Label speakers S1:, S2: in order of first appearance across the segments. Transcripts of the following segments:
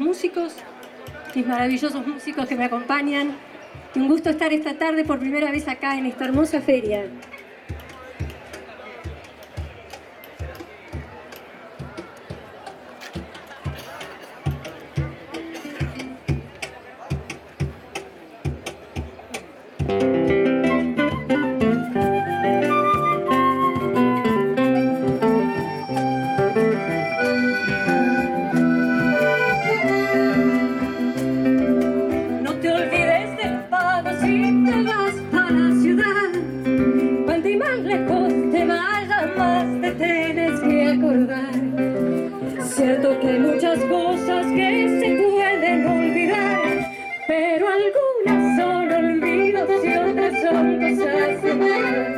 S1: músicos, mis maravillosos músicos que me acompañan. Un gusto estar esta tarde por primera vez acá en esta hermosa feria. Cierto que hay muchas cosas que se pueden olvidar, pero algunas son olvidos y otras son cosas de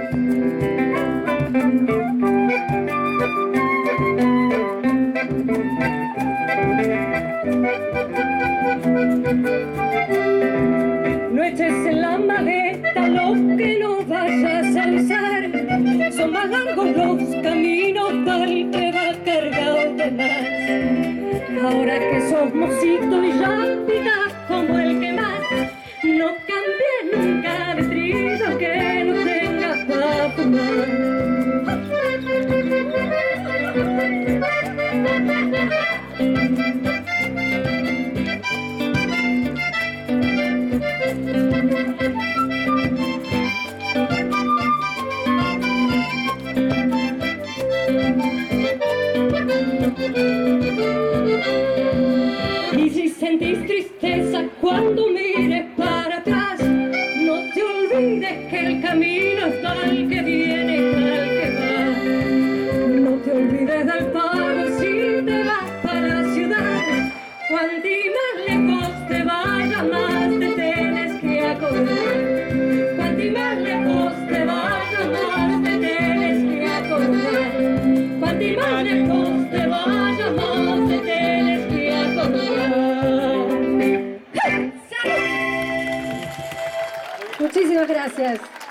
S1: largos los caminos tal que va cargado de más. Ahora que sos mocito y ya como el que más. No cambies nunca de trillo que no tengas para fumar. sentis tristeza cuando mire. Muchísimas gracias.